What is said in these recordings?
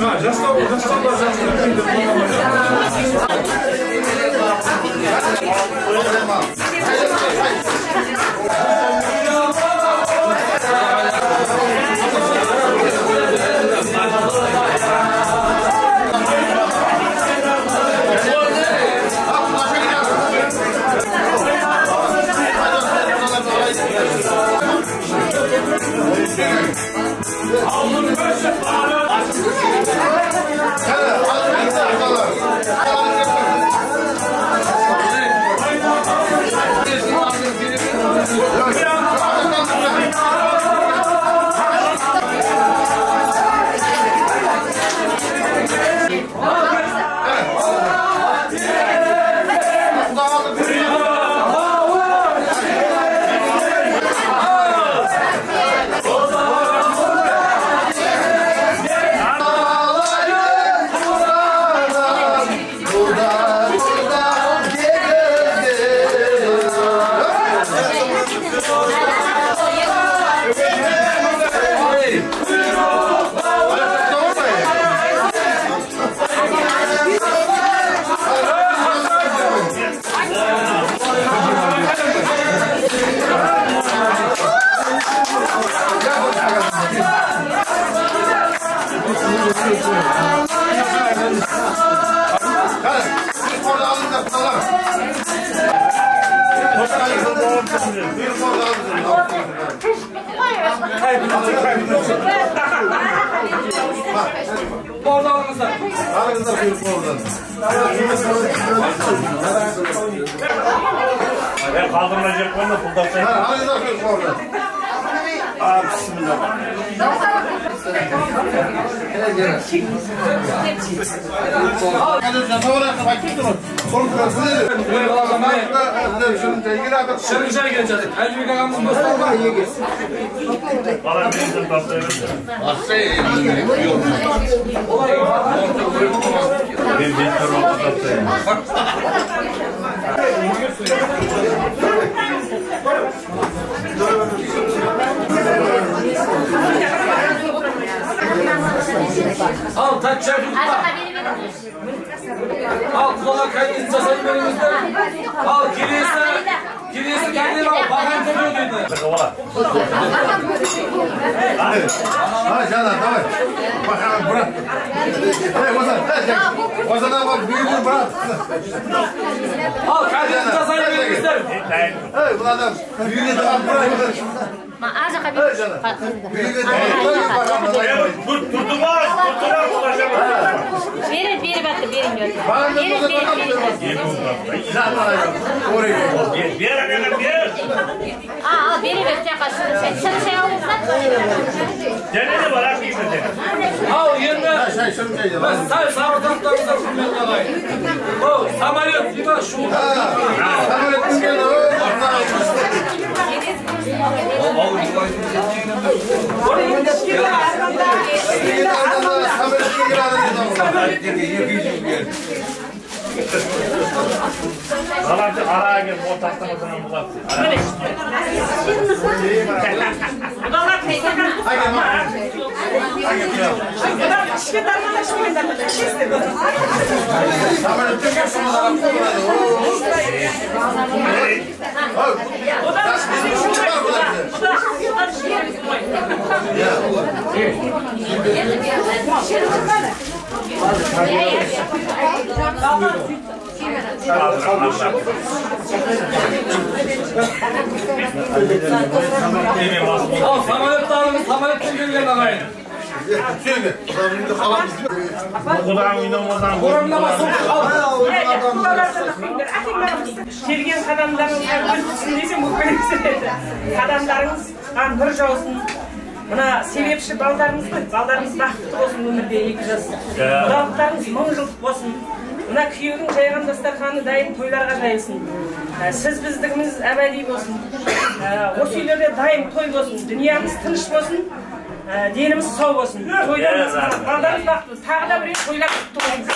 Zobacz, zastąp, zastąp, zastąp. atıyorum oradan. Ben kaldırılacak konuda fuldan Ha, hadi de atıyorum oradan. Aa, bismillah. Gel gel. Hadi sen fotoğrafı bakayım durun. Son kırıntı nedir? Böyle bağlamaya. Şunun tehlikeli abi. Sen içeri gireceksin. Her bir kakamız nasıl olur? İyi gelsin. Bana bir yüzün tatlı. Aslı. Olay. Bir miktar olmadan Al taç çarpıkla. Al kulağına kayın saçını önümüzde. Al kilise. Kilise kendini al. Bakan tepeye döndü. Hadi canım tamam. Bakalım bırak. Hey Hasan, hey. Hasan abi büyüdür bırak. Al kardeşim kazanı göster. Hey bu adam büyüdü bırak. Ma arza kabir. Kurtulmaz, kurtulmaz ulaşamaz. Verin, biri baktı, verin gör. Verin, verin, verin. Ver, ver, ver. Aa, al, verin, ver. Sen kaçtın, sen, sen şey alırsan. Denedi var, hak giymedi. Al, yerine. Sen sürmeyeceğim. Ben sen sarıdan sürmeyeceğim. Bu, samaryot, bir bak şu. Samaryot, bir bak. Thank you. Zalancı araya gel, o tahtanın sana bulat. Böyle işte. Udalar teyze kan. Haydi ma. Haydi gel. Udalar işte darmana şimdi de bir şey istemiyorum. Tamam, tüm yaşımı da alıp Udalar işte şu var. Udalar işte şu var. Ya. Şimdi. Şimdi. Sok. Al. келген қадамдарыңызға көз түссін десем қадамдарыңыз нұр жаусын мына себепші балдарыңыз ғой. Балдарыңыз бақытты болсын өмірде екі жас. Құдалықтарыңыз мың жылдық болсын. Мына күйеудің жайған дастарханы дайын тойларға жайылсын. Сіз біздігіміз әбәди болсын. Осы үйлерде дайын той болсын. Дүниеміз тыныш болсын. деніміз сау болсын тойларыңыз балдарыңыз бақытты тағы да бір рет тойлар құтты болсын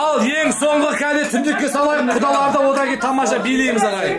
ал ең соңғы кәде түндікке салайық құдаларды одан кейін тамаша билейміз ағайын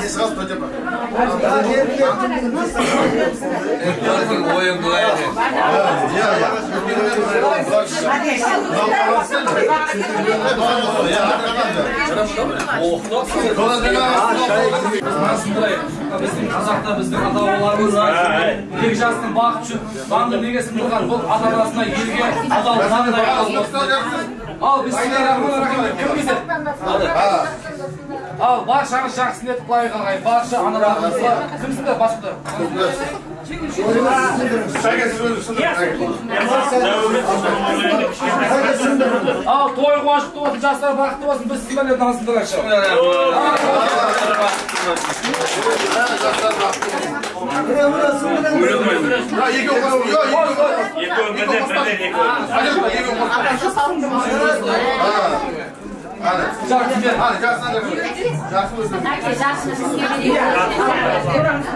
Бәлесі. біздің қазақта біздің ата бабаларымыз екі жастың бақыты үшін заңды негесін құрған бұл ата анасына елге адал болсын ал кім деседі ал баршаңыз жақсы ниет қылайық ағайын барша аналарымызға кімсіңдер басында ал той қуанышты болсын жастар бақытты болсын. Біз Екі өмірден бірден екі өмір. Әке жасына сізге берейін.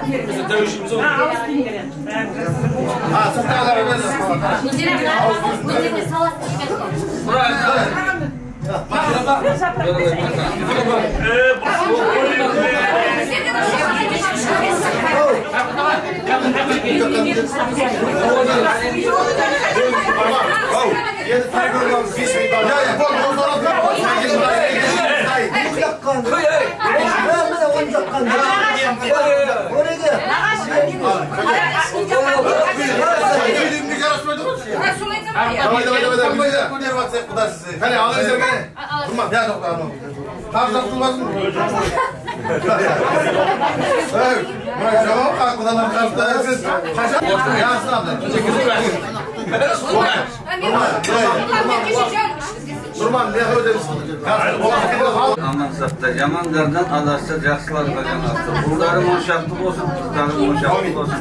我那个 Yasın abla. Teşekkür ederim. Ben de sorayım. Ben de sorayım. Ben de sorayım. Тұрман, не қойдыңыз? Амансатта жамандардан адасса жақсыларға жанасты. Ұлдарың ошақты болсын, қыздарың ошақты болсын.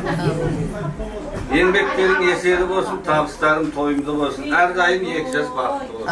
Еңбектерің есері болсын, табыстарың тойымды болсын. Әрдайым екі жас бақытты болсын.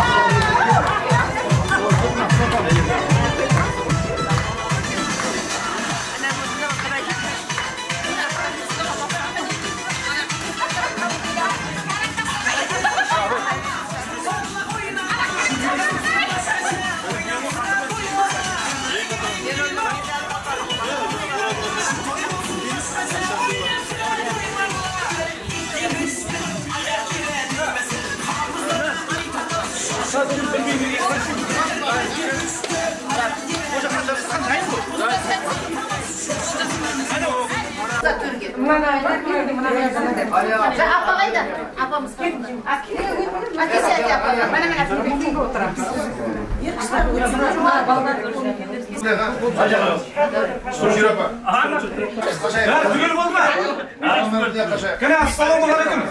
Апа қайда апамыз әкесі әке апа Шүкір апа. Бәрі түгел болды ма? Кәне ассалаумағалейкум.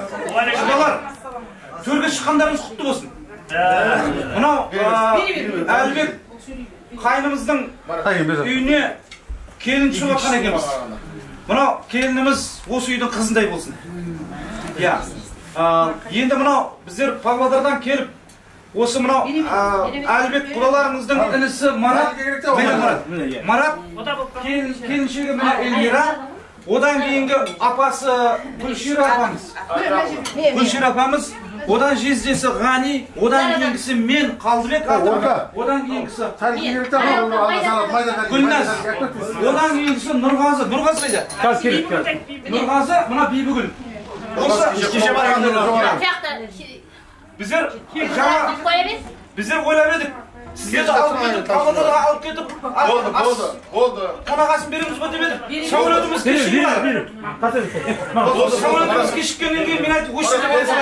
Төрге шыққандарыңыз құтты болсын. Мынау Әлібек қайнымыздың үйіне келін жатқан екенбіз. Мынау келініміз осы үйдің қызындай болсын. Иә. Енді мынау біздер Павлодардан келіп осы мынау Әлібек құдаларымыздың інісі Марат. Марат. Марат келін келіншегі міне Эльмира. одан кейінгі апасы Гүлшира апамыз. Гүлшира апамыз одан жездесі Ғани одан кейінгісі мен Қалдыбек атам одан кейінгісі Гүлназ одан кейінгісі Нұрғазы. Нұрғазы қайда? Қазір керек Нұрғазы мына Бибігүл. Осы кеше біздер жаңа біздер ойлап едік сіздерді алып кетіп павлодарға алып кетіп Болды, болды, болды. қонағасын береміз ба деп едік самолетіміз кешіккен самолетіміз кешіккеннен кейін мен айттым осы болмаса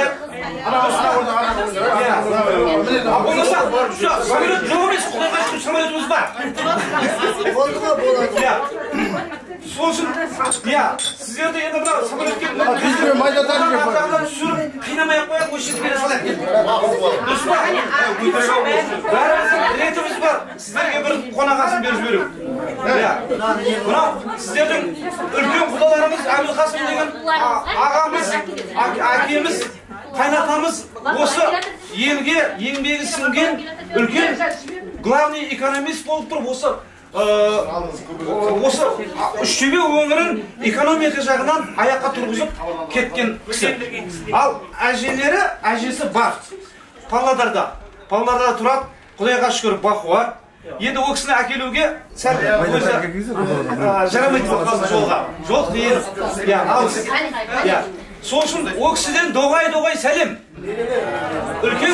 жоқ самолет жоқ емес құдайға шүкір самолетіміз бар иә сол үшін иә сіздерді енді мына самолетке түсіріп қинамай ақ қояйық осы жерге салайық дұрыс па? Бәріміздің ретіміз бар. Сіздерге бір қонағасын беріп жіберу. Иә мынау сіздердің үлкен құдаларымыз әбілқасым деген ағамыз әкеміз қайнатамыз осы елге еңбегі сіңген үлкен главный экономист болып тұрып осы осы үштөбе өңірін экономика жағынан аяққа тұрғызып кеткен кісі. Ал әжелері әжесі бар. Павлодарда. Павлодарда тұрады. Құдайға шүкір бақуат енді ол кісіні әкелуге сәл өзі жарамайды болып қалды жолға. Жол қиын иә алыс иә. Сол үшін ол кісіден доғай доғай сәлем. Үлкен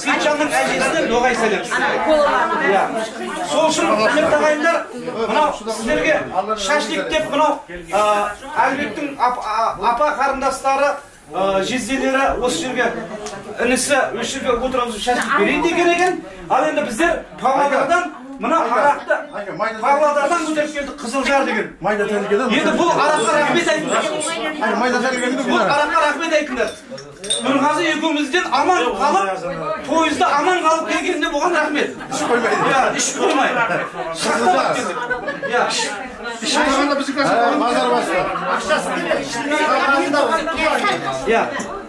сейітжанның әжесіне доғай сәлем. Иә. Сол үшін құрметті ағайындар мынау сіздерге шашлик деп мынау әлібектің апа қарындастары жезделері осы жерге інісі осы жерге отырғызып шашлик берейін деген екен. Ал енді біздер павлодардан мына арақты павлодардан көтеріп келдік қызылжар деген. Майда тәрбиеден. енді бұл араққа рахмет айтыңдар. Майда тәрбиеден. бұл араққа рахмет айтыңдар. Нұрғазы екеумізден аман қалып пойызда аман қалып келгенде бұған рахмет. Иә іш қоймай. Шақырып келдік иә біздің класста мазар басты. иә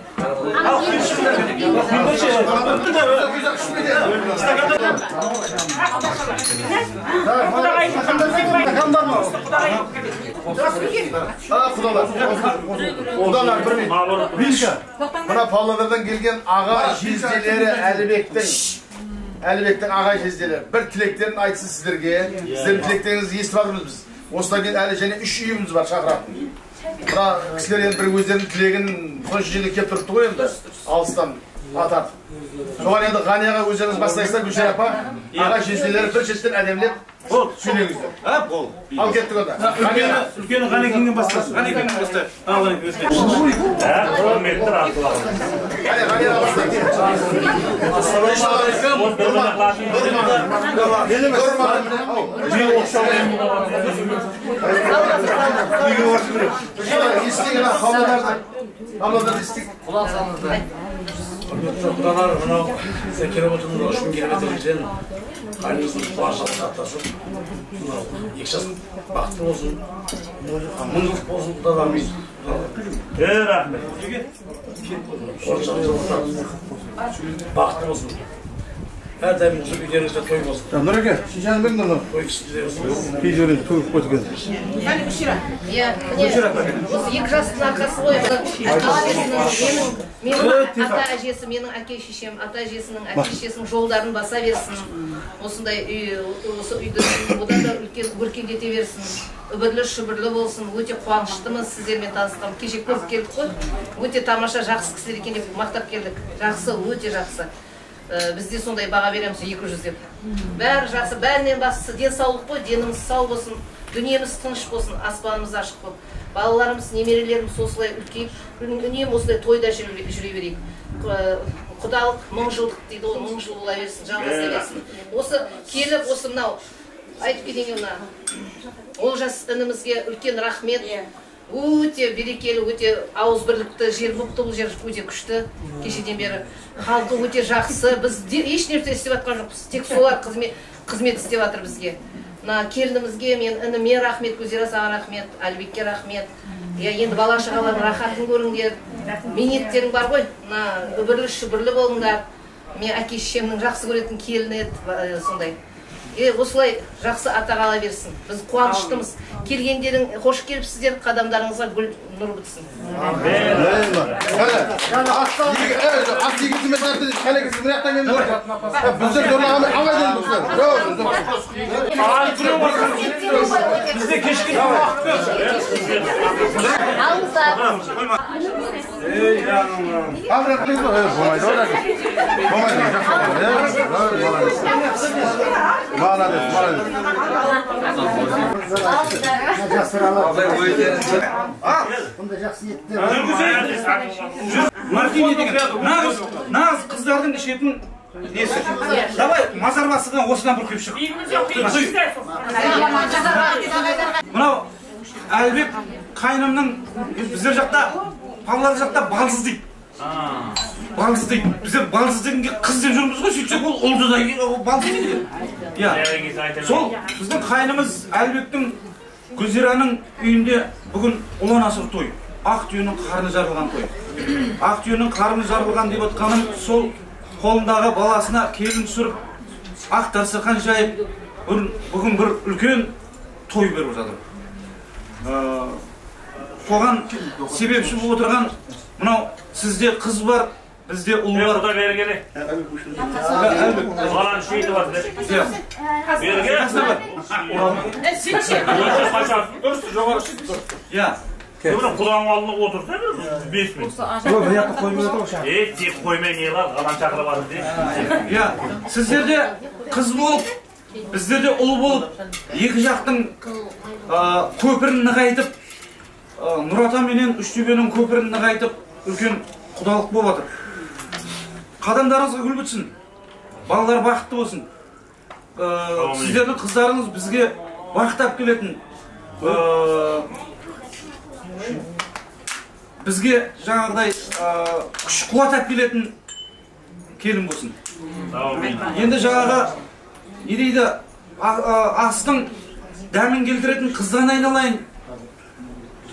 Құдалар. Құдалар бір. Мына Павлодардан келген аға жезделері Әлібектің Әлібектің аға жезделері бір тілектерін айтсын сіздерге. Сіздердің тілектеріңізді естіп жатырмыз біз. Осыдан кейін әлі және үш үйіміз бар шақыратын. Мына кісілер енді бір өздерінің тілегін сонша жерге келіп тұрыпты ғой енді. Алыстан атады. Соған енді Ғанияға өздеріңіз бастайсыздар Гүлшара апа. Аға жезделері бір шеттен әдемілеп сөйлеңіздер. а бол. Ал кеттік онда. Үлкені ғанекеңнен бастасын. Ғанекеңнен бастайық. Ал ғанекең құрметті Ғанияға бастайық. Ассалаумағалейкум. Естіген Павлодардан. Павлодардан естік. құдалар мынау келіп отырмын үш мың километрден мынау екі жас бақытты болсын мыңдылық болсын құдалар е рахмет бақытты болсын әрдайым осы үйлеріңізде той болсын Нұреке, шишаны беріңдер мына. той кісілер болсын Видеоны төгіп қойдық иә міне осы екі жастың арқасы ғой менің менің ата әжесі менің әке шешем ата әжесінің әке шешесінің жолдарын баса берсін осындай үй осы үйді одан да үлкен өркендете берсін үбірлі шүбірлі болсын өте қуаныштымыз сіздермен танысқан кеше көріп келдік қой өте тамаша жақсы кісілер екен деп мақтап келдік жақсы өте жақсы Ә, біз де сондай баға береміз екі жүз деп. Бәрі жақсы бәрінен бастысы денсаулық қой деніңіз сау болсын дүниеміз тыныш болсын аспанымыз ашық болып. Балаларымыз немерелеріміз осылай үлкейіп үнемі осылай тойда жүре жүре берейік. Құдалық мың жылдық дейді ғой мың жыл бола берсін жалғаса берсін осы келіп осы мынау айтып кетейін мына. Олжас інімізге үлкен рахмет. Өте берекелі өте ауызбірлікті жер болыпты бұл жер өте күшті. Кешеден бері халқы өте жақсы. Біз де- еш нәрсе істеп жатқан жоқпыз. Тек солар қызмет қызмет істеп жатыр бізге. Мына келінімізге мен ініме рахмет гүлзира рахмет әлібекке рахмет. Иә енді бала шағалардың рахатын көріңдер. Минеттерің бар ғой. Мына үбірлі шүбірлі болыңдар. Мен әке шешемнің жақсы көретін келіні еді сондай. Е осылай жақсы ата қала берсін. Біз қуаныштымыз. Келгендерің қош келіпсіздер қадамдарыңызға гүл durmuşsun. Asli gitsin mesela hele gitsin nereden geldi? Bizde zorla ama ama değil bizler. Yok bizde. Ağır duruyor mu? Bizde keşke de bakmıyor. Almışlar. Ey canım. Abra kızı olmaydı. Olmaydı. Olmaydı. Maalesef, maalesef. Abi bu yüzden... Ah! Мартини деген? Нағыз нағыз қыздардың ішетін несі? Давай мазарбасыдан осыдан бір құйып шық. Мынау әлібек қайнымның біздер жақта павлодар жақта балсыз дейді. Балсыз дейді. Біздер балсыз дегенге қыз деп жүрміз ғой сөйтсек ол ұлды да ол балсыз дейді иә. сол біздің қайнымыз әлібектің гүлзираның үйінде бүгін ұлан асыр той ақ түйенің қарны жарылған той. Ақ түйенің қарны жарылған деп отқаным сол қолындағы баласына келін түсіріп ақ дастархан жайып бір- бүгін бір үлкен той беріп жатыр. Ә, соған себепші болып отырған мынау сізде қыз бар бізде ұл бар Құда бергелі. Әлібек. Баланы шейді бар. Иә. Иә құданың алдына отырса бес минут. Е, тек қоймай не қылады, ғалам шақырып де. иә сіздерде қыз болып біздерде ұл болып екі жақтың көпірін нығайтып ә, нұрата менен үштөбенің көпірін нығайтып үлкен құдалық болып жатыр қадамдарыңызға гүл бітсін балалар бақытты болсын. Ә, сіздердің қыздарыңыз бізге бақыт алып келетін. Ә, бізге жаңағыдай ә, күш қуат алып келетін келін болсын. Енді жаңағы не дейді астың дәмін келтіретін қыздан айналайын.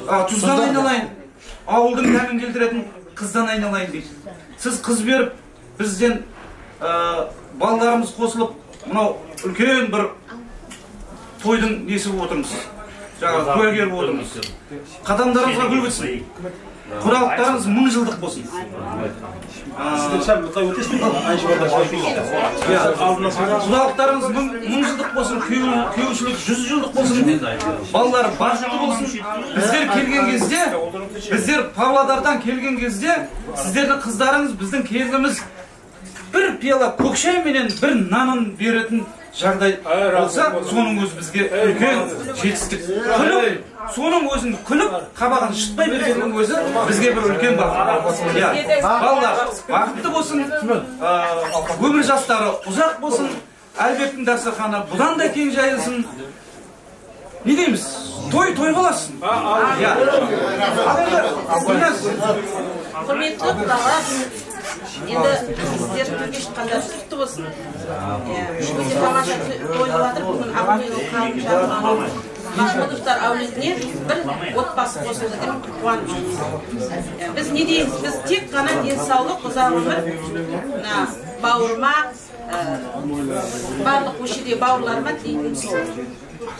А, тұздан айналайын. Ауылдың дәмін келтіретін қыздан айналайын дейді. Сіз қыз беріп бізден ә, балаларымыз қосылып мынау үлкен бір тойдың несі болып отырмыз. Жаңағы куәгер болып отырмыз. Қадамдарыңызға гүл бітсін құдалықтарыңыз мың жылдық болсын. Құдалықтарыңыз мың, мың жылдық болсын күйеу- күйеушілік жүз жылдық болсын. Балалар бақытты болсын. Біздер келген кезде біздер павлодардан келген кезде сіздердің қыздарыңыз біздің келініміз бір пиала көк шай менен бір нанын беретін жағдай болса соның өзі бізге үлкен жетістік. Күліп соның өзін күліп қабағын шытпай бергеннің өзі бізге бір үлкен бақыт иә балалар бақытты болсын. Өмір жастары ұзақ болсын. Әлібектің дастарханы бұдан да кең жайылсын. Не дейміз? Той той қаласын иә. Құрметті құдалар енді сіздер төрге шыққандар құтты болсын? Өте тамаша той болып жатыр бүгін махмудовтар әулетіне бір отбасы қосылды деп Иә, біз не дейміз? Біз тек қана денсаулық ұзақ өмір мына бауырыма барлық көшеде бауырларыма тілейтінім сол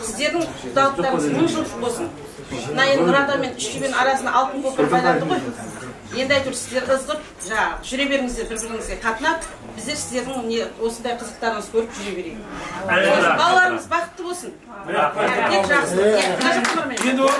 сіздердің құдалықтарыңыз мың жыл болсын. Мына енді нұрада мен үштөбенің арасына алтын көпір байланды ғой. Енді әйтеуір сіздер ызғып жаңағы жүре беріңіздер бір біріңізге қатынап біздер сіздердің не осындай қызықтарыңызды көріп жүре берейік. Балаларымыз бақытты болсын. Тек енді болды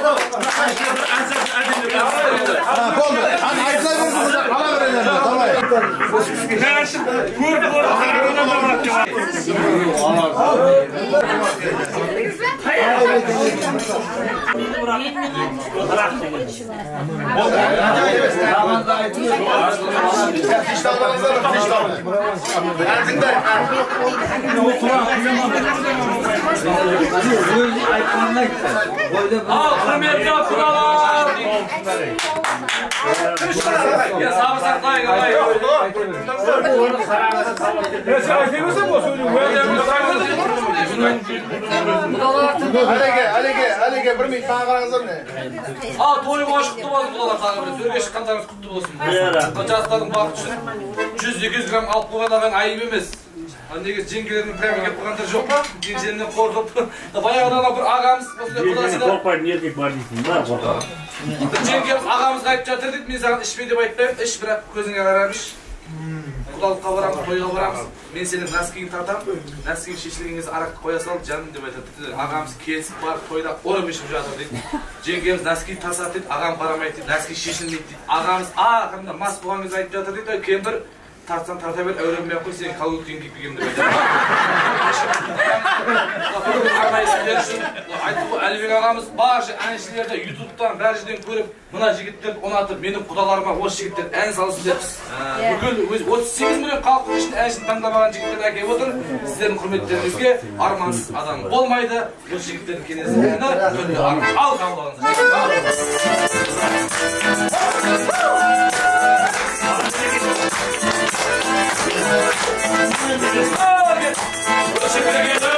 Al, kıymetli kuralar! Al hürmetli kudalar. Ya sabır saklayın alayım. Halege, halege, halege bir mi kankalarınızda ne? Al toyu boş kutlu olsun kudalar sana bir. Sürgeç kantarınız kutlu olsun. Koçasların bakışı. 100-200 gram емес. Andегі жеңгелердің прямо келіп қалғандар жоқ па жеңгелерінен қорқып баяғыдан бір ағамыз осындай құдасына қорқпайтын еркек бар дейсің ба қорқады жеңгеміз ағамызға айтып жатыр дейді мен саған ішпе деп айтпаймын іш бірақ көзіңе қарап іш құдалыққа барамыз тойға барамыз мен сенің носкиіңді тартамын носкиң шешілген кезде арақты қоя сал жаным деп айтады ағамыз келісіп барып тойда орын ішіп жатыр дейді жеңгеміз носки тасады дейді ағам қарамайды дейді носки шешілмейді дейді ағамыз ақырында мас болған кезде айтып жатыр дейді кемпір тартсаң тарта бер әуремей ақ қой сен колготкаң киіп келгенмін деп айтады айтты ғой әлібек ағамыз барша әншілерді ютубтан бәр жерден көріп мына жігіттерді ұнатып менің құдаларыма осы жігіттер ән салсын деп бүкіл өз отыз сегіз миллион халықтың ішінде әншіні таңдамаған жігіттерді әкеліп отыр сіздердің құрметтеріңізге армансыз адам болмайды осы жігіттердің келесі әні арман ал қабыл жаңағы Teşekkür ederim.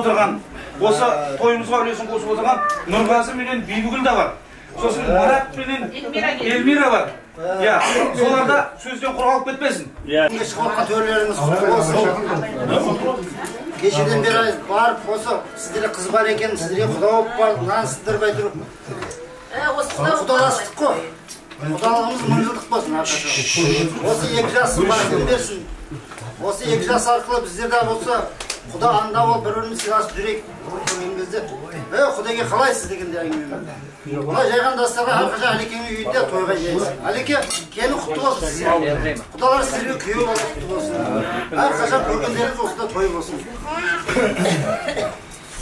Отырған. Осы тойымызға үлесін қосып отырған нұрғазы менен бибігүл де бар. Сосын марат менен эльмира бар. Иә солар да сөзден құр қалып кетпесін. Шығып жатқан болсын. кешеден бері барып осы сіздерге қыз бар екен сіздерге құда болып барып мынаны сіздерге айтып құдаластық қой. құдалығымыз мың жылдық болсын осы екі жас бақытын берсін. Осы екі жас арқылы біздер де болса құда анда болып бір бірімізді сыйласып жүрейік көрген кезде е құдеге қалайсыз дегенде әңгіме мына жайған дастарға әрқашан әлекеңнің үйінде тойға жайсың әлеке келін құтты болсын сізге құдалар сіздерге күйеу болып құтты болсын әрқашан көргендеріңіз осында той болсын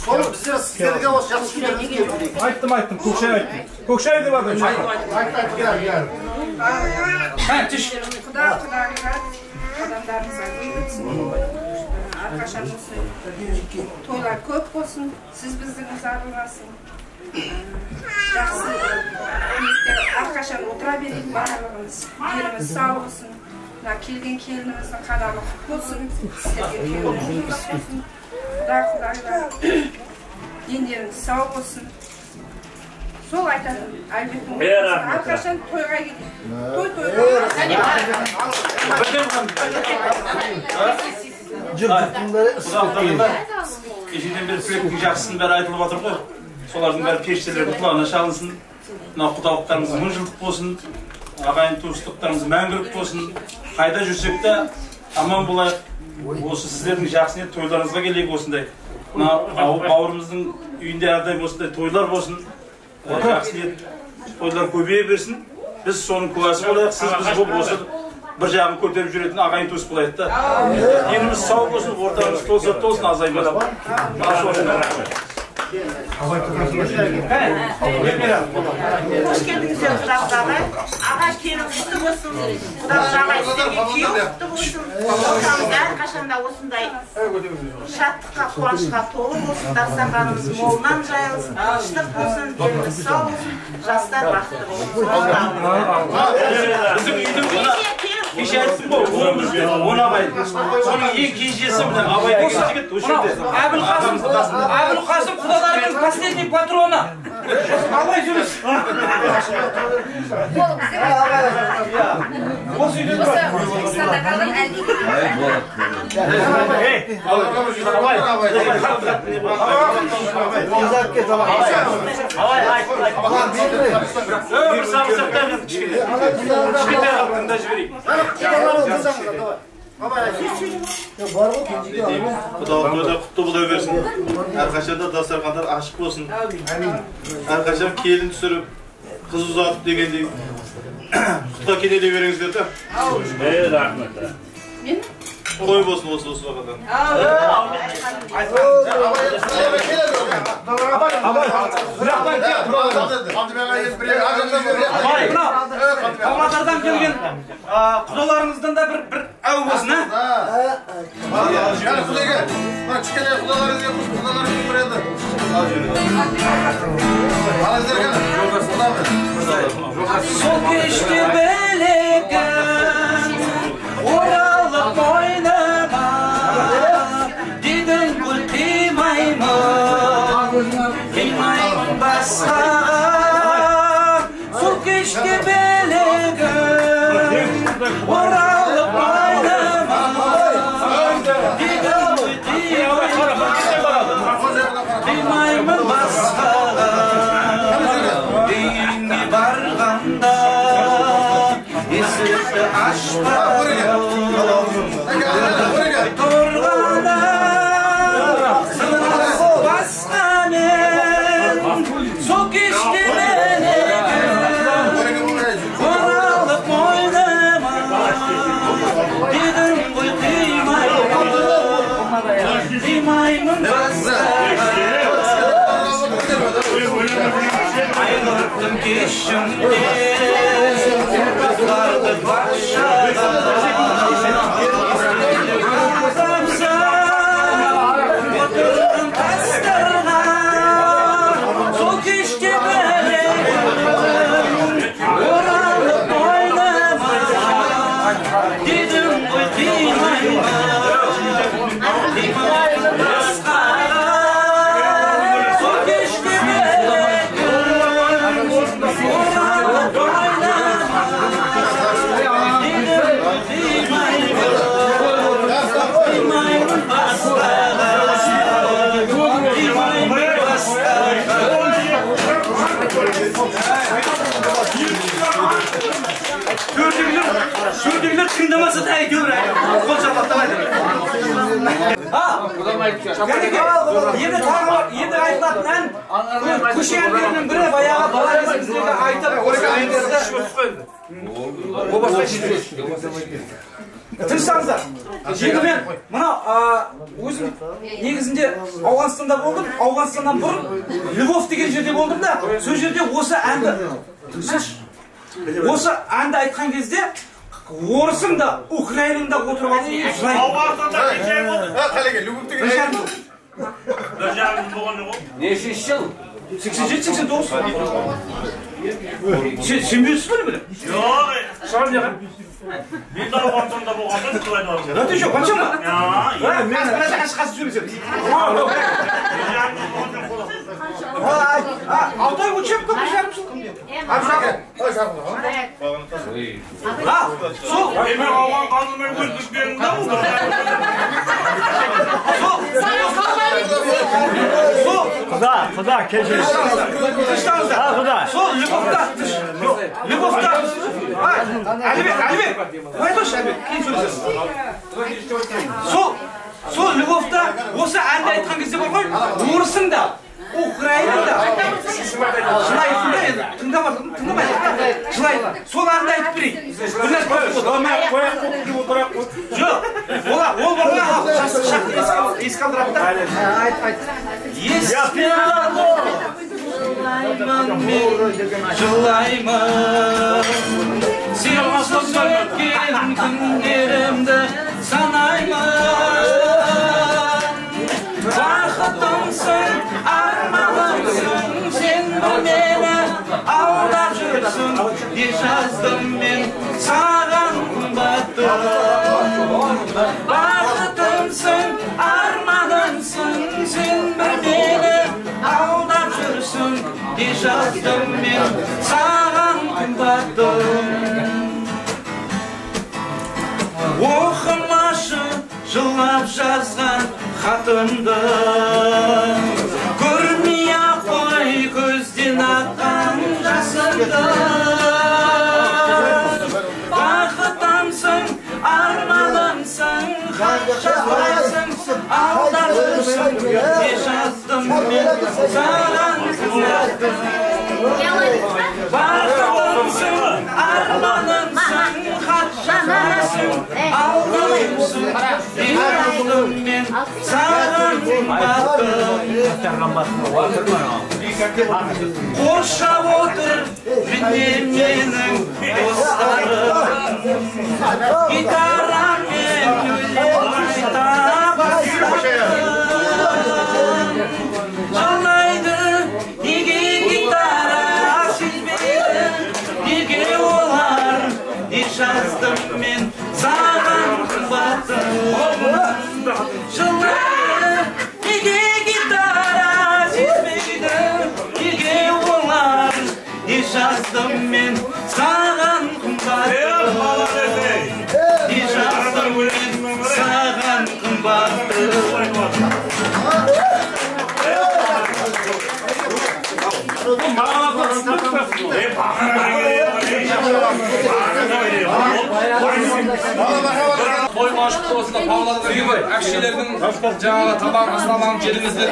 сол біздер сіздерге осы жақсы күндеріңізге келіп жүрейік айттым айттым көкшай айттым көкшай деп айтып Құда құдағиға адамдарыңызға бейбітсін. Әрқашан осы тойлар көп болсын, сіз біздің зарыласын. Жақсы әрқашан отыра берейік барлығымыз. Еліміз сау болсын. Мына келген келініміздің қадамы құт болсын. Сіздерге келін жұмыс болсын. Құда құдағиға дендеріңіз сау болсын. Сол айтатын әлбеттің Е, рахмет. әрқашан тойға келейік. Той тойға. кешеден бері тілектің жақсысының бәрі айтылып жатыр ғой солардың бәрі періштелердің құлағына шалынсын мына құдалықтарымыз мың жылдық болсын ағайын туыстықтарымыз мәңгілік болсын қайда жүрсек те аман болайық осы сіздердің жақсы ниет тойларыңызға келейік осындай мына бау- бауырымыздың үйінде әрдайым осындай тойлар болсын жақсы ниет тойлар көбейе берсін біз соның куәсі болайық сіз біз болып осы бір жағын көтеріп жүретін ағайын туыс болайық та деніміз сау болсын ортамыз толса толсын азаймай Hoş geldinіздер құдағыдағы. Аға келін құтты болсын. Құдағыдағы ағай сіздерге күйеу құтты болсын. Ортамыз әрқашанда осындай шаттыққа, қуанышқа толы болсын. Дастарханымыз молынан жайылсын. Тыныштық болсын. Деніміз сау болсын. Жастар бақытты болсын. біздің үйдің кеше айттым ғой он біз он ағай соның ең кенжесі мына абай деген жігіт осы жерде әбілқасым әбілқасым құдаларының последний патроны абай жүріс осы үйде бір самырсақтар кішкене кішкентай қылып тыңдап жіберейік құдалық тойда құтты бола берсін әрқашанда дастархандар ашық болсын әрқашан келін түсіріп қыз ұзатып дегендей құтқа кенелей беріңіздер да Е, рахмет. той болсын осы осы уақытта павлодардан келген а, құдаларыңыздан да бір бір әу болсын а құдеге мына кішкене құдаларыңыз емес құдаларыңыз бір енді алыңыздар сол кеште білегім Last time. Kocaman Ha, yedi tane var, yedi aytlardan kuş yerlerinin biri bayağı bala bizimizde aytlar, oraya aytlarda. O başka şey. Тырысаңыздар енді мен мына а, өзім негізінде ауғанстанда болдым ауғанстаннан бұрын львов деген жерде болдым да сол жерде осы әнді осы әнді айтқан кезде орысың да украинаң да отырып алып деген Bir жарым жыл. Болған жыл? 87-89 Сен сенбейсіз бе міне? Жоқ. Шағын жақын. Мен де болғанда бір Да ты что, Мен шыққасын сөйлесеміз. Алты ай учебка бір жарым жыл. Сол. Құда, құда, кешір. Тыштаңыздар. А, құда. Сол. Любовьта. Ай, Әлібек, Әлібек. Айтыңызшы, Әлібек. Сол, сол осы әнді айтқан кезде бар ғой, орысың да, Украинаң да. Жылайсың да. Жылай. Сол әнді айтып берейін. Жоқ, ол ол еске алдырады да. Айт, айт. Жылаймын мен жылаймын сен басып өткен күндерімді санаймын жаздым мен саған қымбаттым. Бақытымсың арманымсың сен бір мені алдап жүрсің. Не жаздым мен саған қымбаттым. Оқымашы жылап жазған хатымды. Көрмей ақ қой көзден аққан жасымды. Şahsın aldatmışım Yaşasın Sana kızlattım Varlığımsın Armanımsın Hatşanasın Ağlayımsın Yıkıldım ben Sarıldım battım Kurşav otur Benim benim Dostlarım Gitaram ben Gülüm Vai, Água, Bağırma geliyor. Bağırma geliyor. Bağırma geliyor. Той машық болсын павлодар әпшелердің жаңағы табақ асламаған жеріңіздер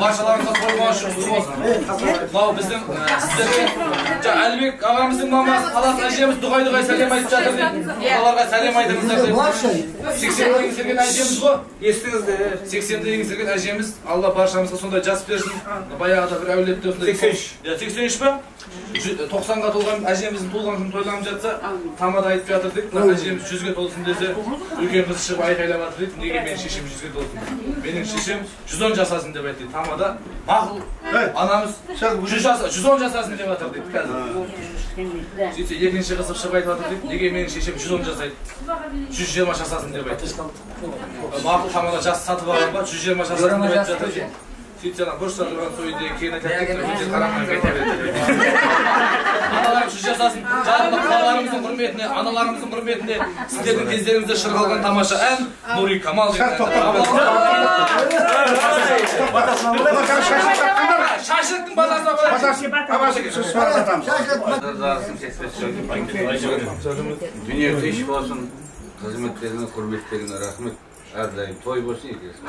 баршаларыңызға той машық болсын мынау біздің сіздерге жаңа әлібек ағамыздың мамасы талас әжеміз дұғай дұғай сәлем айтып жатыр деп оларға сәлем айтыңыздар деп сексенді еңсерген әжеміз ғой естіңіздер сексенді еңсерген әжеміз алла баршамызға сондай жас берсін баяғыда бір әулетте осындай сексен үш иә сексен үш па тоқсанға толған әжеміздің туылған күні тойланып жатса тамада айтып жатыр дейді мына әжеміз жүзге толсын десе үлкен қыз шығып айқайлап жатыр дейді неге менің шешем жүзге толсын менің шешем жүз он жасасын деп айтты дейді тамада мақұл анамыз жүз он жасасын деп жатыр дейді қазір сөйтсе екінші қызы шығып айтып жатыр дейді неге менің шешем жүз он жасайды жүз жиырма жасасын деп айтты мақұл тамада жас сатып алған ба жүз жиырма жасасын деп айтып жатыр сөйтіп жаңағы бұрышта тұрған сол үйде кинотеатрде кете береді аналарымыз жүз жасасын жарқын аналарымыздың құрметіне аналарымыздың құрметіне сіздердің кездеріңізде шырқалған тамаша ән нури камал шашлықтың батасына дүние тыныш болсын қызметтеріңе құрметтеріңе рахмет Adlayın toy bosu yediyoruz.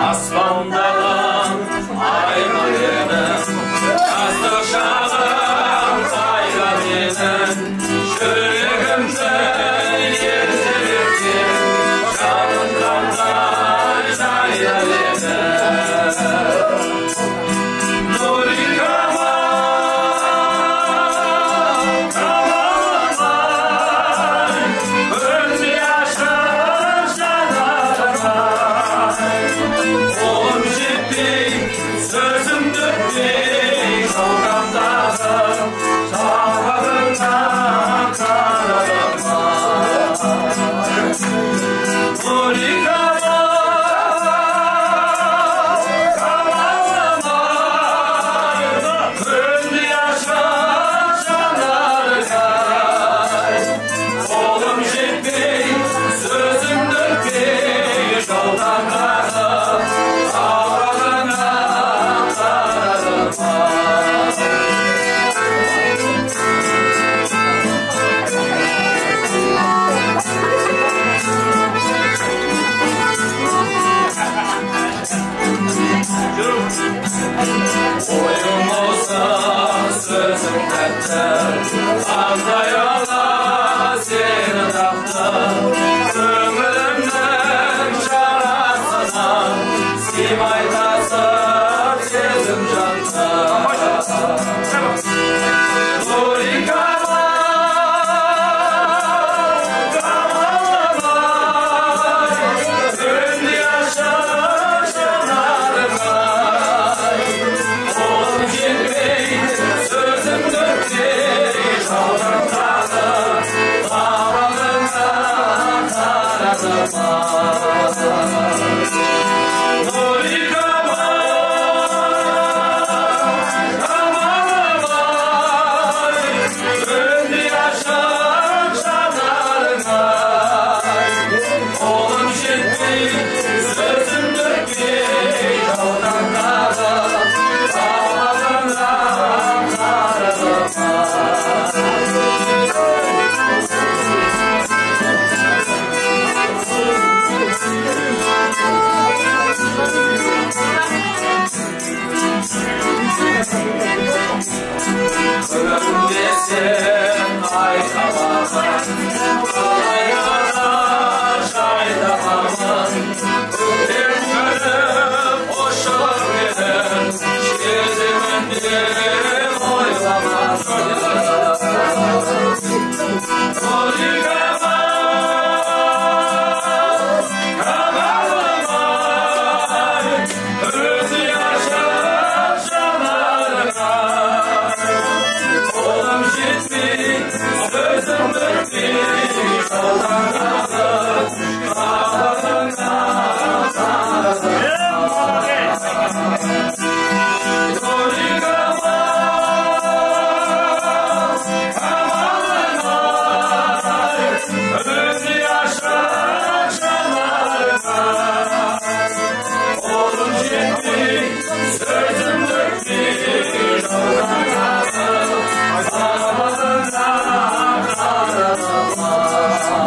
Aslandan ayrılığına, aslaşadan ayrılığına Jesus.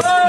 Oh,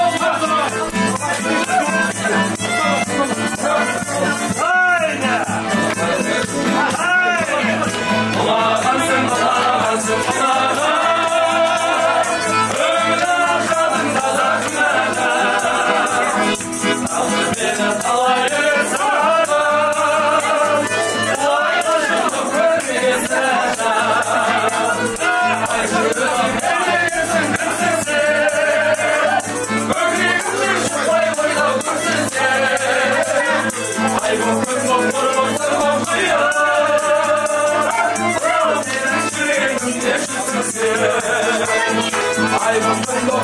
life.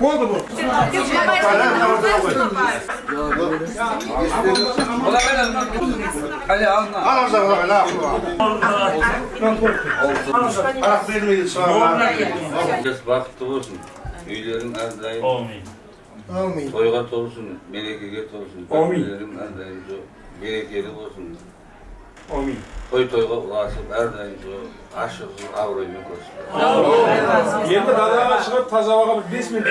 Oldu mu? Ali al. Al al al al. Ben korktum. Arak vermeyin sağ ol. Vakti olsun. Üyelerin az daim. Olmayın. Olmayın. Toygat olsun, berekeket olsun. Amin. Üyelerin az daim berekeli olsun. Amin. Toy toyga ulaşıp her daim so aşık avroyu koşsun. Енді далаға шығып таза ауаға бір бес минут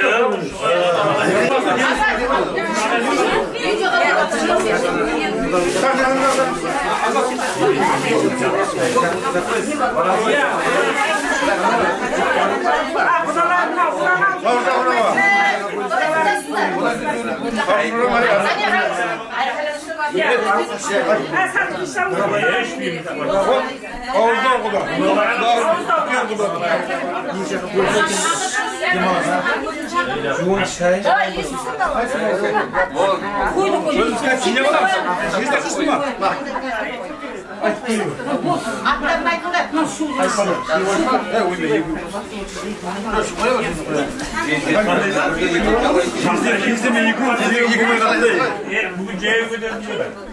Havuzda okuda. Havuzda okuda. Koyduk. Biz de kısmı var. Bugün C'ye götürdüm ben.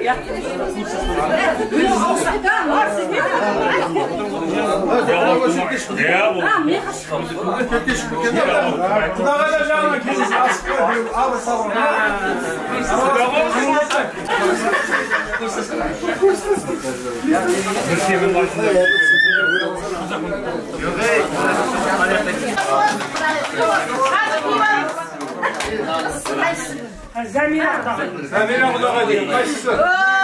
Ya bu. Hadi bir bak. Hadi. Zemine odaklı. Zemine odaklı değil. Kaçsın.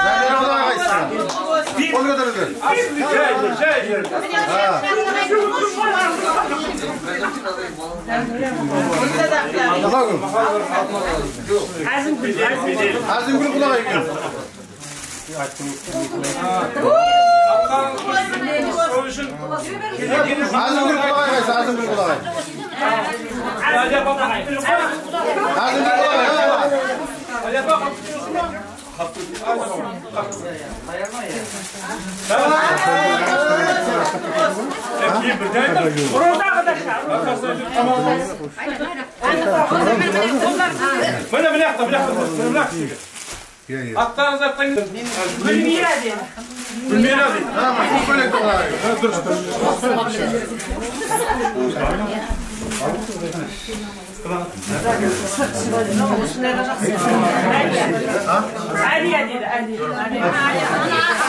Zemine odaklı kaçsın. Onu kadar ödür. Şey, şey. Kulak ol. Azim gül. Azim gül kulak ol. Açtım. عازم بالقضاء غيس عازم بالقضاء غيس عازم بالقضاء غيس أنا بنحضر بنحضر بنحضر Hatta zaten... Gülmira diye. Gülmira diye. Tamam, bu böyle kolay. Dur, dur. Aliye dedi, Aliye.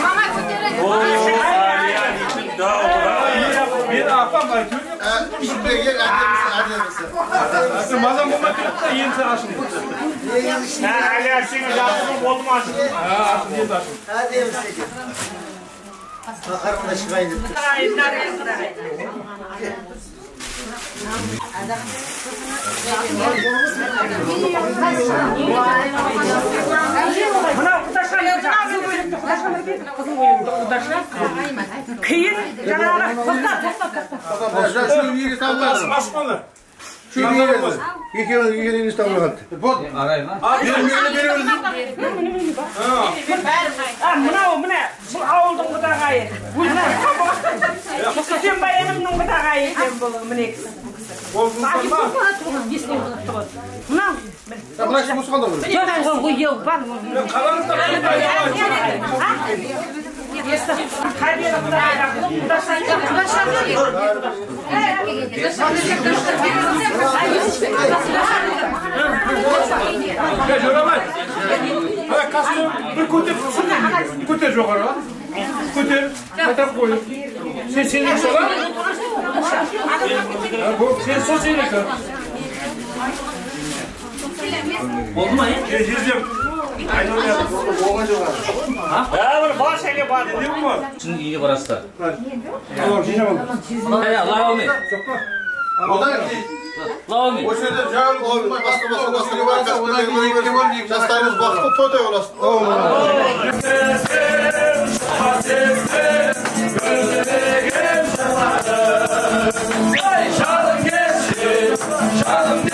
Mama kötü. Oo, Aliye. Daha Bir afam var, kötü. Şükrü gel, annemiz, annemiz. Mazam bu makinede yeni sarışın. Ha, Ali Ersin'in lafını bozdum açtım. Ha, açtım diye taşım. Hadi Ersin. Bakar ona şıkaydı. Hayır, hayır, hayır. Kıyır, canavar, topla, topla, topla. Başka şöyle bir yeri sallar. Basmalı. Yeri. Yıkayın, yıkayın İstanbul'a kalktı. Arayın lan. Benim böyle veriyoruz. Ha mına o mına. Bu. Bu ne? Bu kızım bayanımın kudagayı. Bu mına. Mına. Ya bırak şu muskalı vurun. Yok bu yok bak. Karanlıkta Kutu yok ara. Kutu. Kutu koy. Sen senin sola. Bu sen sol senin. Olmayın. Yüzüm. Şimdi iyi burası da. Tamam, şimdi tamam. Ya, lava mı? Odan lava mı? O şeyde cahil olsun, bastı bastı bastı var, kaskını yıkıyor, kemal yiyip, hastanız baktı, tote olasın. Gözlerim şahadım, şahadım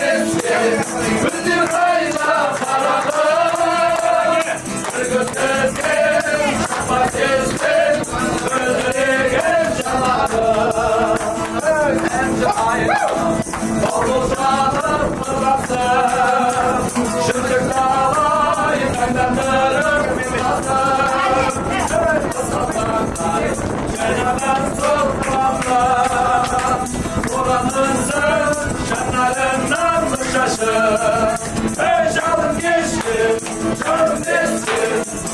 Yarın almış taşı Ey canım geçti Canım geçti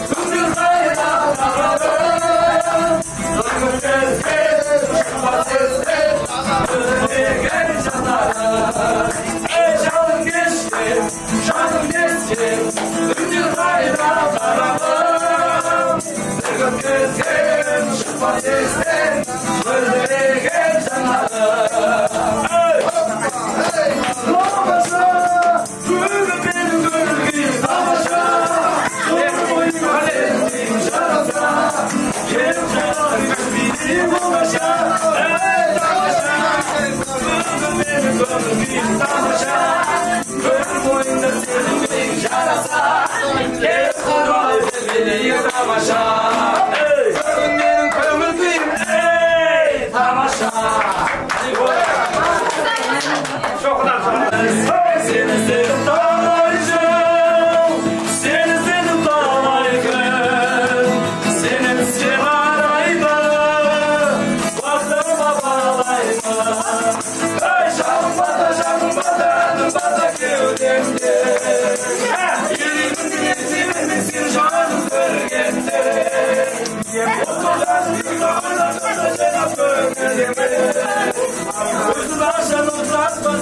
Kızıl bayrağı dağları Kızıl geçti Kızıl geçti Plasma, plasma,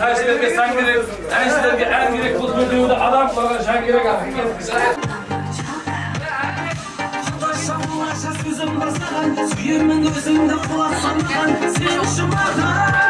her şeylerge sen gerek, her şeylerge en gerek kutluduğunda adam bana sen gerek artık. Başım başa sözüm basılan, suyumun özümde kulak sanılan, sevişim adam.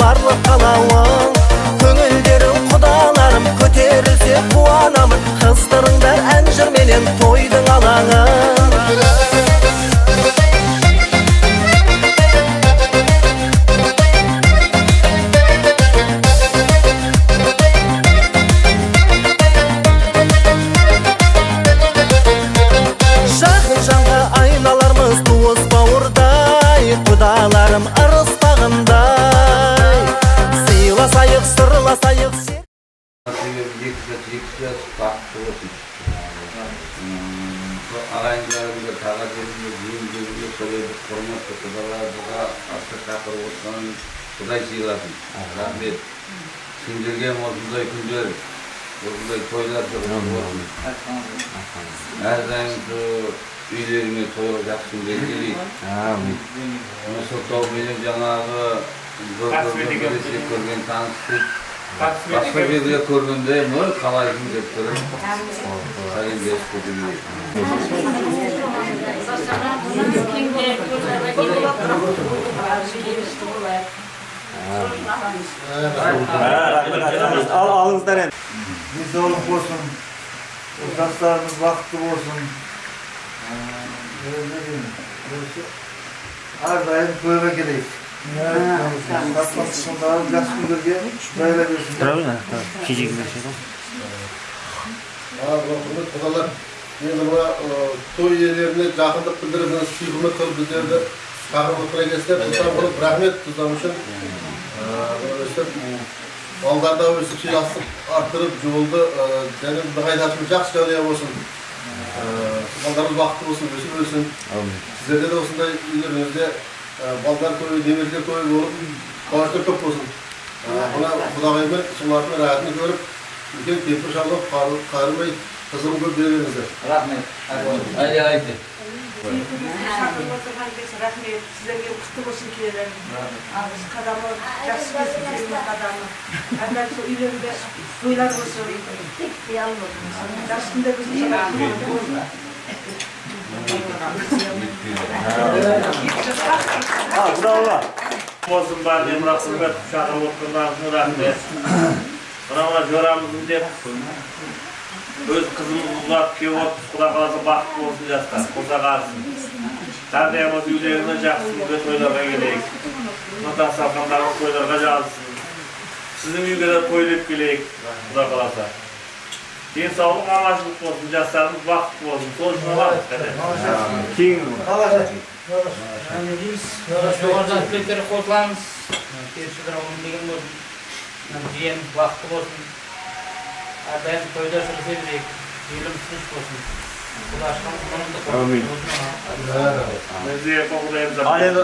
Барлық қалауың. Көңілдерің құдаларым Көтерілсе қуанамын. Қыздырыңдар ән жырменен тойдың алаңын Nereden şu üyelerimi soyacaksın dedi. Amin. Nasıl toplayıp Cenab-ı Zordur'da kurgun tanıştık. Başka bir de kurgun değil mi? Kalayım doktorum. Sayın Gözkudum. Al, alınızdan en. Biz de olun olsun. Жастарымыз бақытты болсын әрдайым тойға келейік жақсы күндерге берсін құдалар енді мына той иелеріне жақындық білдіріп мына сый құрмет қылып біздерді шақырып отыра келсіздер рахмет тұзам үшін балдарда өстіп сыйластық арттырып жолды және нығайтатын жақсы жанұя болсын балдарымыз бақытты болсын өсіп өсін сіздерде де осындай үйлеріңізде балдар тойы немерелер тойы болып қуаныштар көп болсын мына құдағаймен солардың рахатын көріп үлкен кемпір шалып қарымай қызым көп бере беріңіздер рахмет әлі Sabrınızı herkese rahmet, sizlerge kutlu olsun dilerim. Ağız kadamı, yaşlı kesin senin kadamı. Evvel şu ilerinde duyular olsun. Tek bir yalnız. Yaşlında bizim sana kutlu olsun. Ha, bu da ola. Olsun ben Emrah Sılmet, Şahı Mutlu'ndan rahmet. Bana var, yoramızın de. Uzat ki ot kula kalasa bakıp olsun jastar. Kuza kalsın. Her daim yüzlerine jaksın ve toylarga geleyik. Nota salkanlarımız toylarga jalsın. Sizin uyga da toylap geleyik. Kuda kalasa. Денсаулық аманшылық болсын, жастарымыз бақытты болсын. Сол үшін аламыз жоғарыдан қосыламыз деген болсын жиен бақытты болсын Erdem köyde sırası birik. Yılım sınıf olsun. Ulaşmamız onun da korkusun. Amin. Mezliye kokulayım zaman. Alev.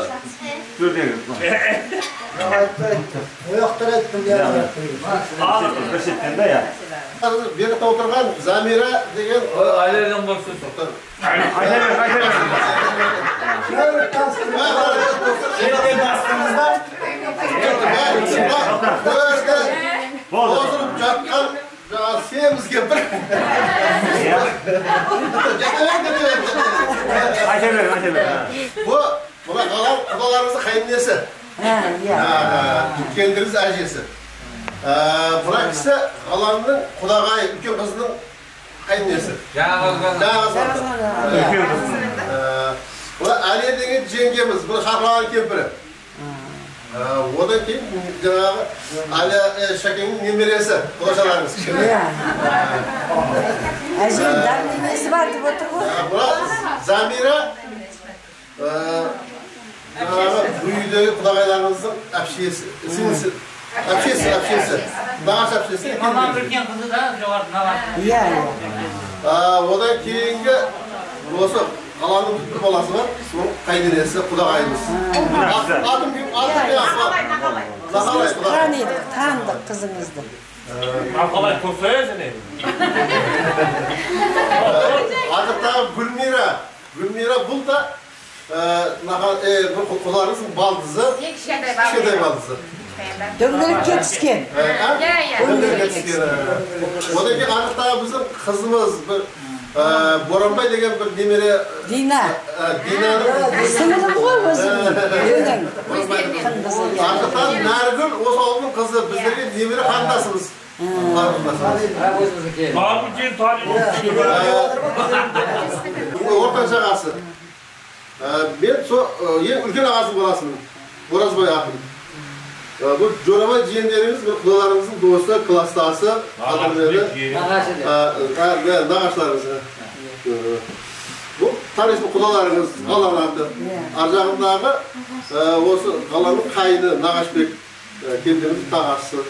Dur ne yok. Yoktur ettim ya. Ağır beşikten de ya. Birlikte oturgan Zamira degen. Aileden borçlu sotur. Aileden, aileden. Şöyle kastım. Şöyle kastımızdan. Dörde. Bozup çakkan. Жаңағы семіз кемпір Ayteber, Ayteber. Bu buna kalan kudalarımızın kayınlesi. Kendiniz әжесі. Buna ikisi kalanның kudagay, үлкен kızının kayınlesi. Жаңағы Жаңағы заты. Үлкен kızының. Buna Әлия деген жеңгеміз, бұл Шақырған кемпірі. Одан кейін жаңағы Әлия Шәкеңнің немересі, құдашаларыңыз кішкене. Әжемдар немесі бар деп отыр ғой. Бұна Замира жаңағы үйдегі құдағайларымыздың әпшесі, сіңлісі, әпшесі, әпшесі, нағаш әпшесі. Мамам үлкен қызы да жоғары нағашы. Иә, иә. Одан кейінгі осы қаланың бір баласы бар, соның қайненесі құдағайымыз. Атым кім? Атым кім? Нақалай, құдағай. Таныдық, таныдық қызыңызды. Қалай көрсөз ene. Арқаттағы Гүлмира. Гүлмира бұл да бұл құдағымыздың балдызы. Кішкентай балдызы. Дөңгелекке түскен. Дөңгелекке түскен. Одан кейін арқаттағы біздің қызымыз бір Боранбай деген бір немере Дина. Динаның Сіңілім ғой өзі. Өлең. Арқаттағы Нәргүл осы ауылдың қызы біздерге немере қандасымыз. Ортаншы ағасы. Мен сол ең үлкен ағасының баласымын. Оразбай ақын. Бұл Жорабай жиендеріміз, бір құдаларымыздың досы, класстасы, қадірлері. Нағашыларымыз. Бұл тарихи құдаларыңыз, қалаларды. Ар жағындағы осы қаланың қайны, Нағашбек кендеміз тағасы.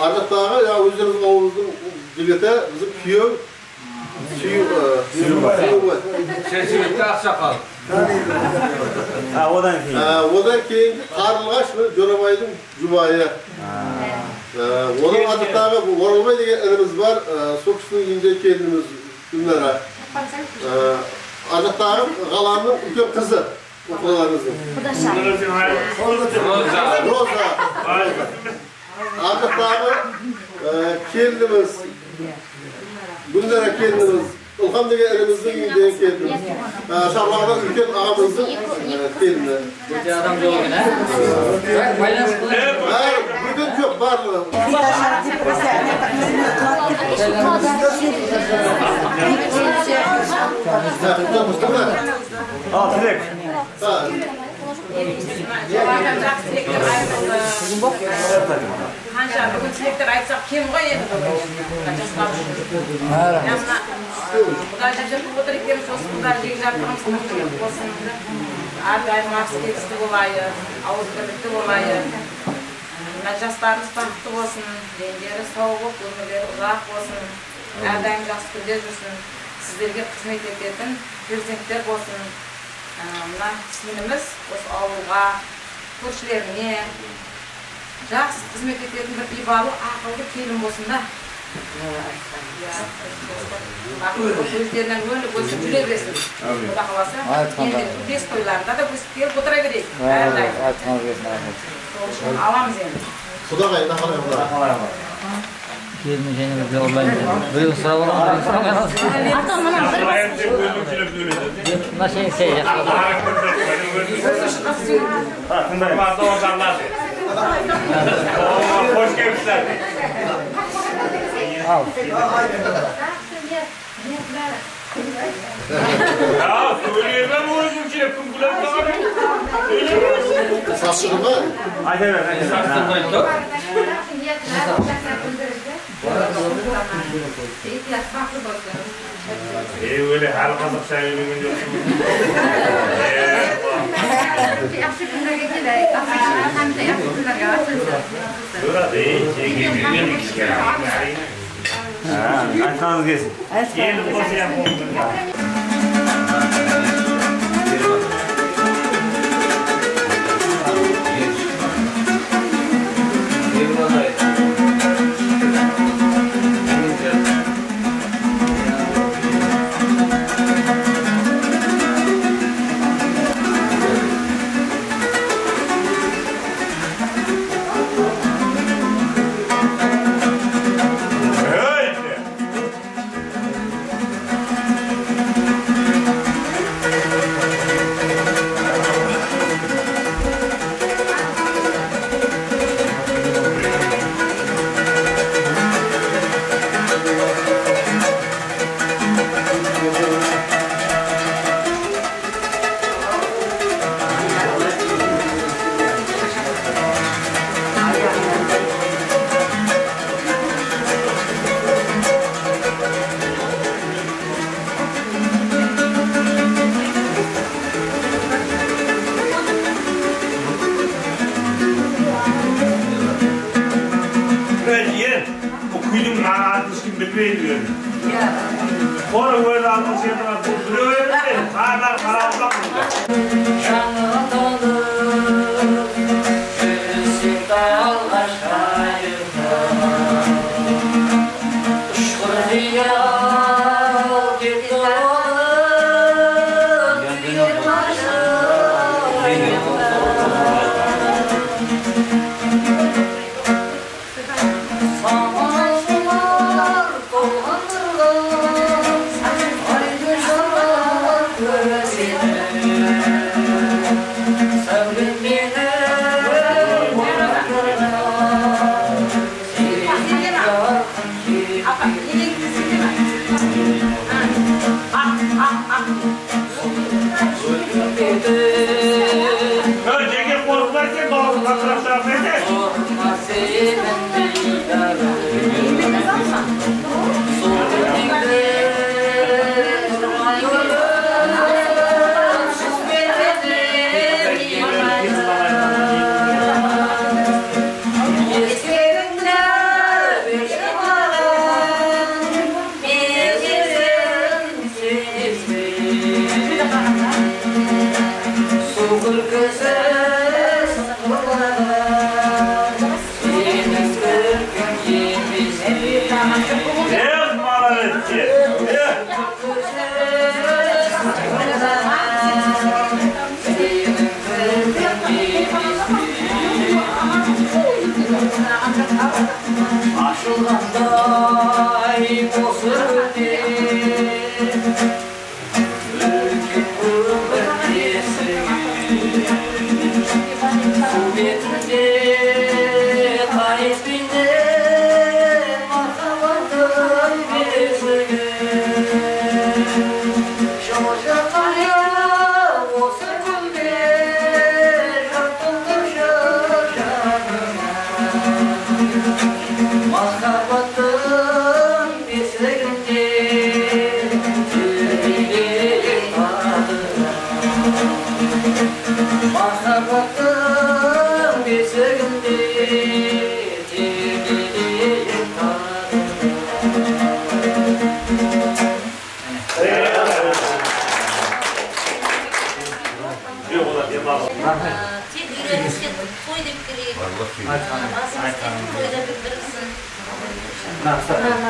Ар жақтағы өздеріңіздің ауылымыздың жігіті, біздің күйеу, ha, odan keyin. Ha, odan keyin qarnlash va Jo'raboyning juboyi. Ha. Uning odatdagi O'rolboy degan inimiz bor, so'qishning yengil kelinimiz kunlari. Odatdagi g'alamning uka qizi. O'g'lingizni. Xudoshar. Roza. Roza. Odatdagi kelinimiz. Gulnara kelinimiz. Ilhamdagi elimizning uyidan keldim. Sharloqda ulkan og'amizni keldi. Buncha odam yo'qgina. Baylanish qilib. Bugun ko'p barlar. Ha, direkt. Ha. Sizin bak. Қанша бүгін тілектер айтсақ кем ғой енді құдай жеп отыр екенбіз осы қыздар жеге жатырмыз болсын әрдайым ақысы кетісті болайық ауыз бірлікті болайық мына жастарымыз бақытты болсын дендері сау болып өмірлері ұзақ болсын әрдайым жақсы күнде жүрсін сіздерге қызмет ететін перзенттер болсын мына сіңліміз осы ауылға көршілеріне жақсы қызмет ететін бір ибалы ақылды келін болсын да. Өздерінен өніп өсіп жүре берсін құда қаласа енді бес тойларында да өсіп келіп отыра берейік әрдайым сол үшін аламыз енді Құдағай, Yerini şeyini bize olayın. Buyurun sıra olun. Hatta bana bir basmış. Buna şey şey yapalım. Hoş gelmişler. Al. ya söyleyemem oğlum ki yapın Bülent abi. Saçlı mı? Hadi ver hadi. Saçlı mı? kazak sayılımın yok. Burada değil. Şey gibi bir iki kere. Ha, aytqanыңыз келсін. Yeni koşu yapalım.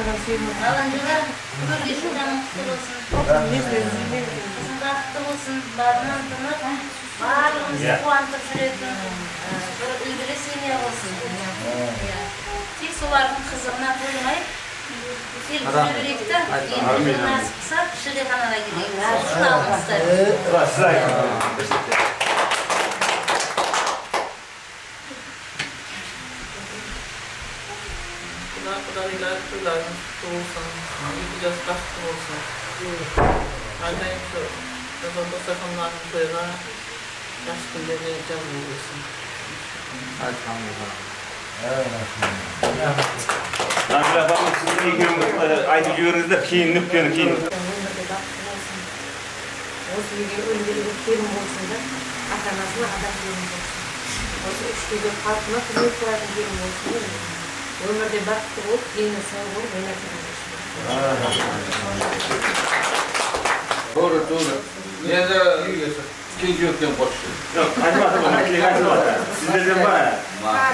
алаңдыға көрге жылдан құтты болсын қызың бақытты болсын барынан тынып барлығымызды қуантып жүретін бір үлгілі семья болсын тек солардың қызығына тоймай келіп жүре берейік та енді насып қылса шілдеханаға келейік құдағилар тойларыңыз құтты болсын екі жас бақытты болсын әрдайым сол жаза дастархандарың тойға жас күндерде жазылу болсын Nazire Hanım sizin ekibiniz айтып жіберіңіздер кейін нүктені кейін осы үйге өнделген келін болсын да ата анасына адам келін болсын осы үш үйде халқына қызмет қылатын келін болсын да Өмірде бақытты болып дені сау болып ойнап Doğru doğru. Енді кенже өткен қосшы. Жоқ, айтып жатыр. Сіздерден бар.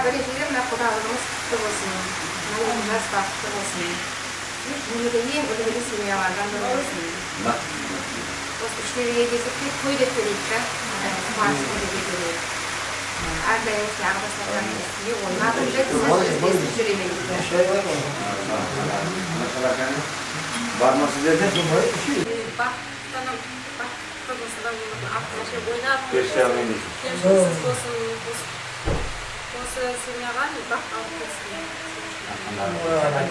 біріншіден мына құдалығымыз құтты болсын мына жас бақытты болсын дүниеде ең үлгілі семьялардан бірі болсын осы үшеуге келсек тек той деп төлейік та қуаныш Arda este, arda asta care este. E un mare drept să este jurimelikler. Varması dedin mi? Bak, bana bak, babası da bunu aklıma şey oynar. Beşte alınmış. Hemşiresiz olsun, olsun. Olsun, sınırlar mı? Bak, alınmasın. Anladım.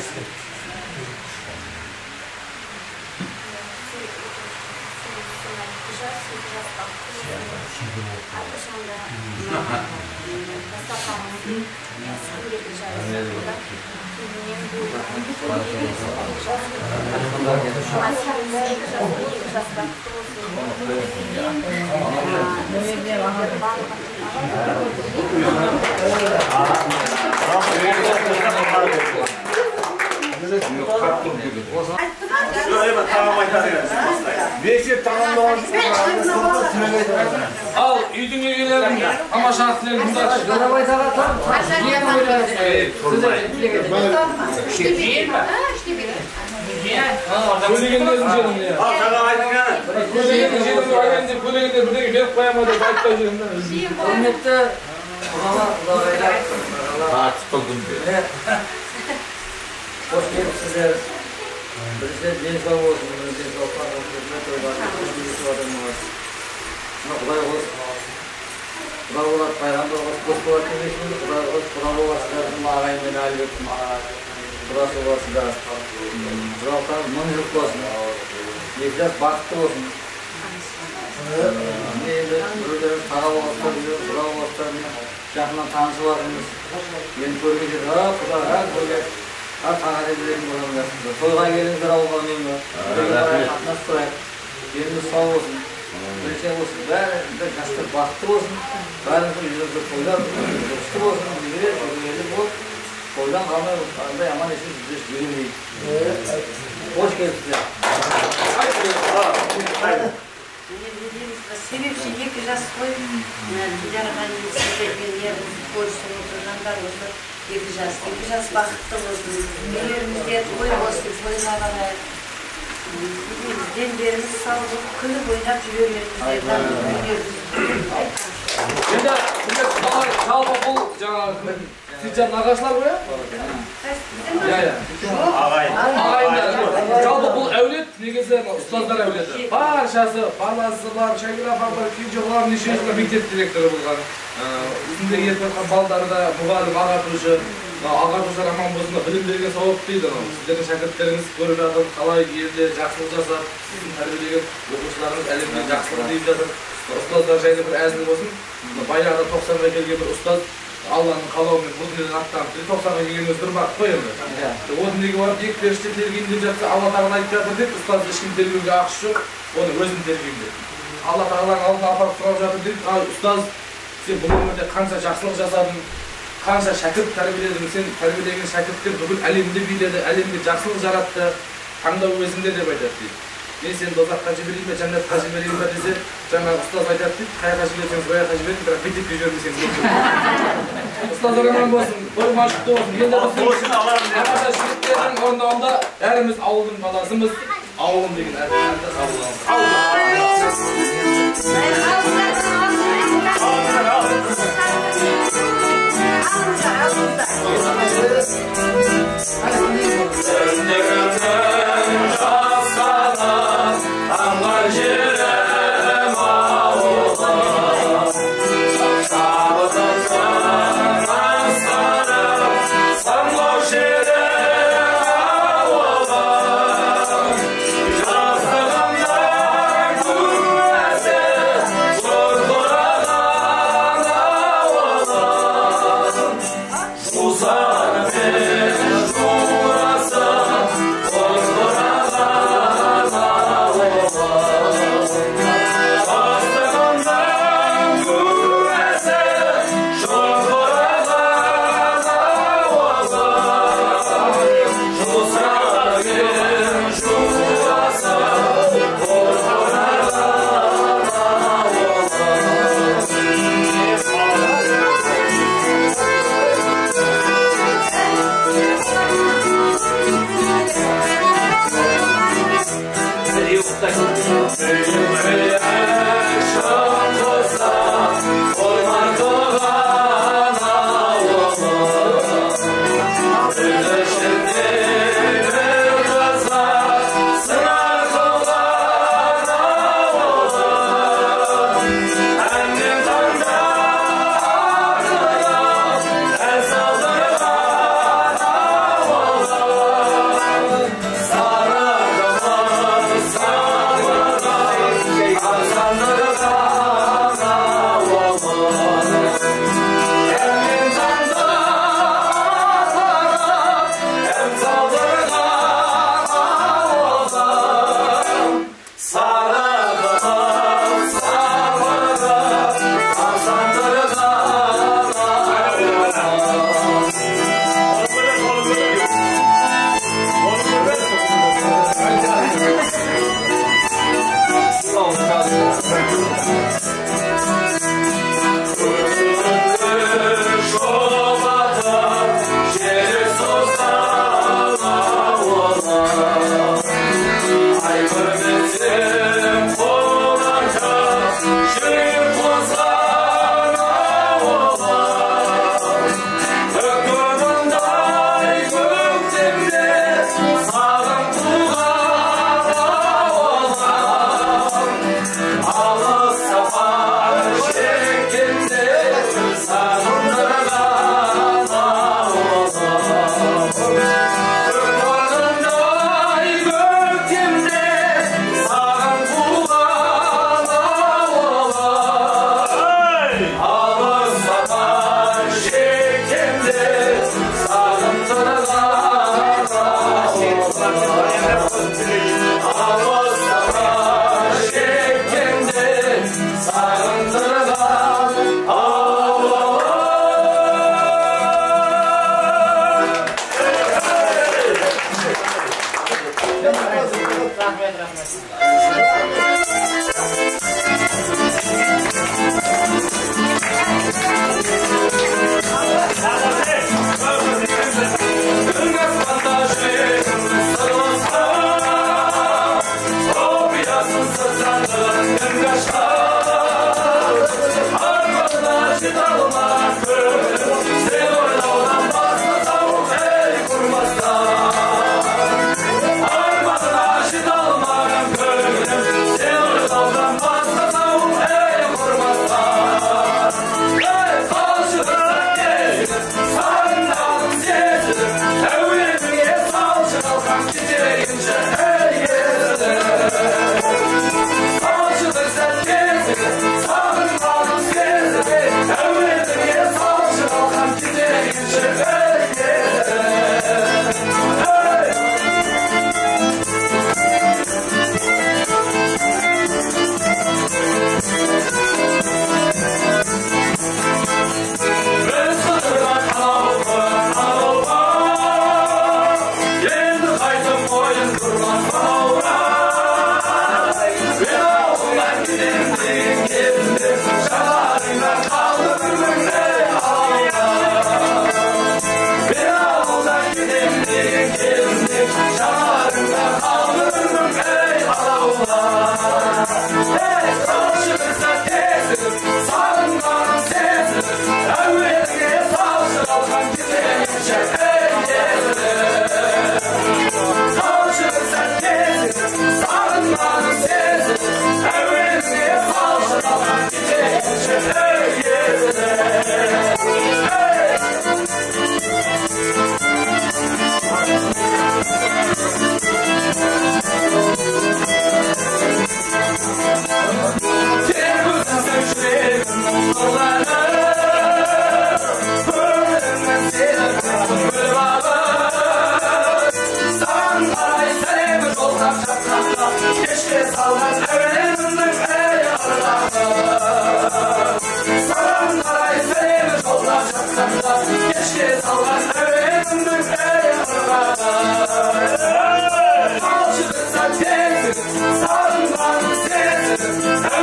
Обязательно. Жерін не? Ал қоя ма деп айтпай жүрмін да. құрметті құдалар қош келіпсіздер бірінші денсаулық болсын мына денсаулыққа қызмет ойларын өтіп отырмыз мына құдай қос құда болады пайғамбар болады құда қос құда боласыздар мына ағайын мен әлібектің құдасы боласыздар құдалықтарыңыз мың жыл болсын екі жас бақытты болсын енді біреулеріңіз құда жақыннан танысып жатырмыз көрген жерде а а тойға келіңіздер ауылға үнемі қатынасып тұрайық деніңіз сау болсын бірінші болсын бәрі жастар бақытты болсын бәріңіздің үйлеріңізде тойлар дұрысты болсын немере жүргені болып тойдан қалмай андай аман есен жүздес жүре берейік қош келіпсіздер себепші екі жас қой сіздермен көрісіп отырғандар осы екі жас екі жас бақытты болсын үйлерімізде той болсын тойға дендеріміз сау болып күліп ойнап жүре беріңіздер Енді құдалар жалпы бұл жаңағы Сиджан нағашылар ғой иә? Иә, иә. Ағайындар. Жалпы бұл әулет негізі ұстаздар әулеті. Баршасы, баласы бар, Шакира апам бар, кенже олар неше жылға мектеп директоры болған. Өзінде еріп жатқан балдары да мұғалім, ағартушы. ағартушылар аман болсын да білім берген сауап дейді анау сіздердің шәкірттеріңіз көріп жатыр қалай елде жақсылық жасап сіздің тәрбиелеген оқушыларыңыз әлемге жақсылық дейіп жатыр ұстаздар жайлы бір әзіл болсын баяғыда тоқсанға келген бір ұстаз алланың қалауымен бұл дүниеден аттанып келді тоқсанға келгеніміз бір бақыт қой енді о дүниеге барып екі періште тергейін деп жатса алла тағала айтып жатыр деп ұстаз ешкім тергеуге ақысы жоқ оны өзім тергеймін деп алла тағаланың алдына апарып сұрап жатыр дейді ал ұстаз сен бұл өмірде қанша жақсылық жасадың қанша шәкірт тәрбиеледің сен тәрбиелеген шәкірттер бүкіл әлемді биледі әлемге жақсылық жаратты таңдау өзіңде деп айтады дейді мен сені дозаққа жіберейін бе жәннатқа жіберейін бе десе жаңағы ұстаз айтады дейді қай жаққа жіберсеңіз сол жаққа жіберіңіз бірақ мектепке жібермесеңіз ұстаздар аман болсын той құтты болсын енді жігіттердің орындауында бәріміз ауылдың баласымыз. Ауылым деген Sarı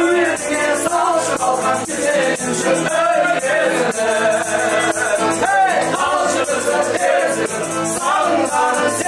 Советский зажал Hey,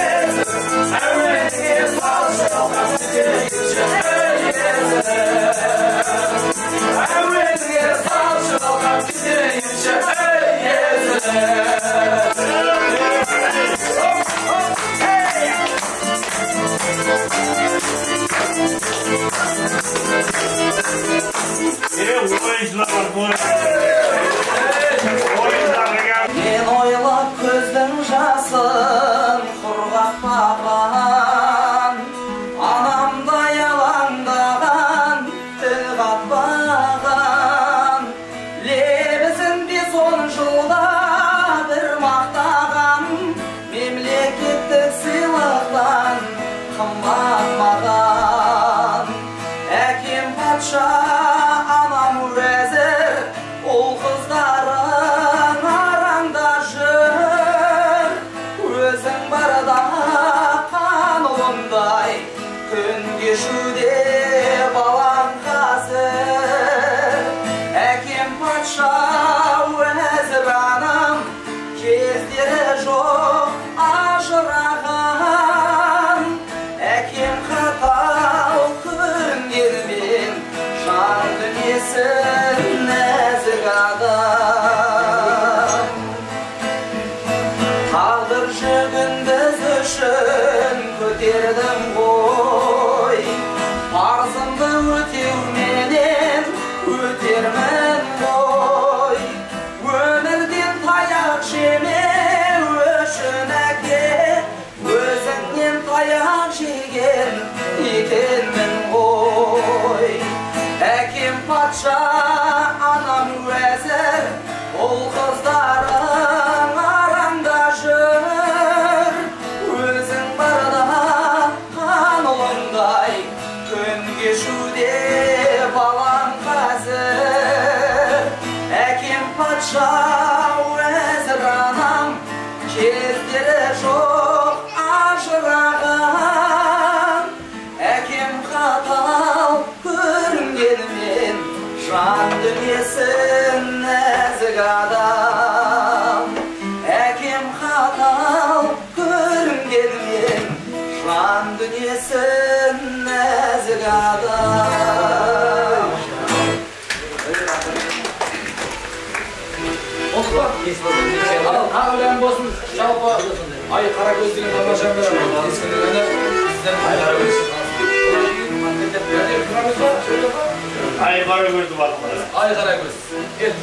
басымды өтеуменен өтермін bilen bozmuş. Çalpa. Ay Karagözlü'nün anlaşan veren. Eskiden de bizden Ay Karagöz. Yani Karagöz'e şöyle Ay Karagöz'ü bakmadı. Ay Karagöz. Evet.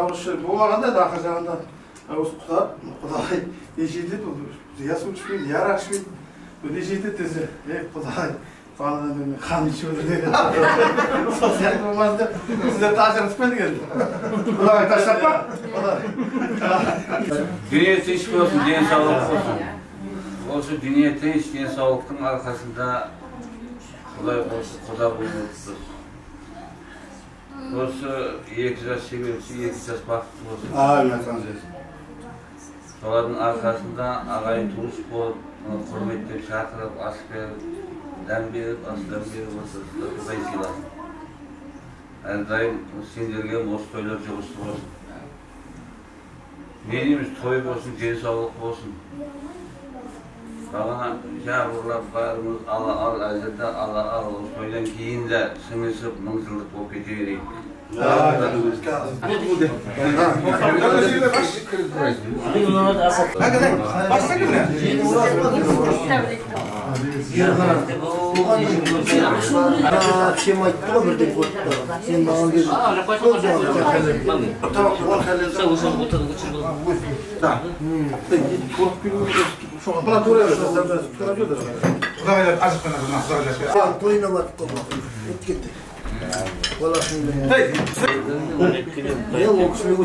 Hoş bu arada da kazandı. Ağız kutar, kuday nişete bu. Ziyas uçmayayım, yar açmayayım. Bu nişete tezi. Ey kuday. Bana dedim, kan içiyordu dedi. Sosyal olmazdı. Size taşır tutmadı geldi. Kuday taşlatma. Dünya tinch olsun, dünya sağlık olsun. Olsun dünya tinch, dünya sağlıktın arkasında Kuday olsun, Kuda bulunurdur. Olsa iki yaş seviyorsa iki yaş baktı olsun. Amin efendim. Soların arkasında ağayın turist bol, hürmetli çakırıp, asker, dem berip, aslan berip, aslan Kuday silasın. Her daim sindirge boz toylar çoğustu olsun. Ne diyeyimiz toy olsun, gen sağlık olsun. Bana yağmurlap bağrımız ala al azete ala al o شو بلا دورة بلا دورة ولا غير عشق انا بلا نحضر لك طويلة ما تطلع تكتك والله يلا شوي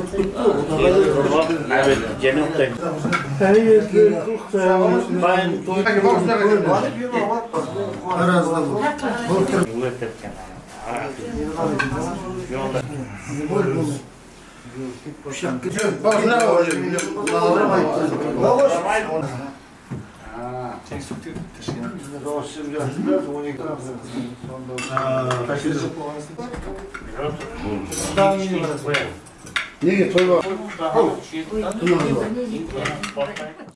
جميل الطيب هي باين طيب Uşak gidiyor. Bak ne var? Allah'a emanet olun. 아, 다시 좀. 예, 저희가.